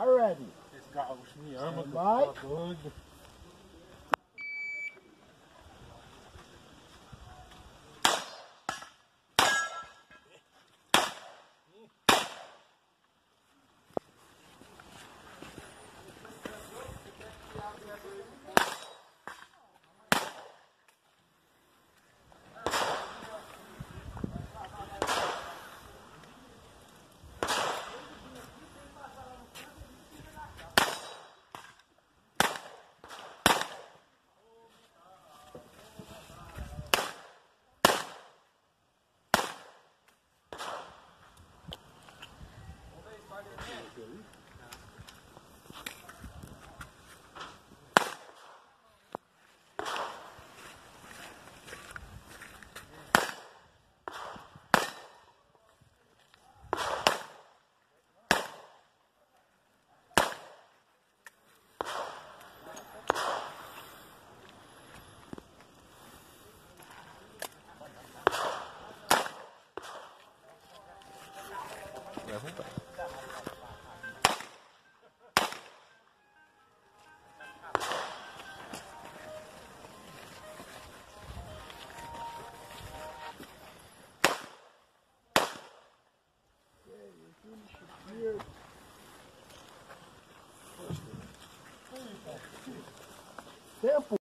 Alrighty. It's got a good. Ama, Vai. tá doido. Tempo.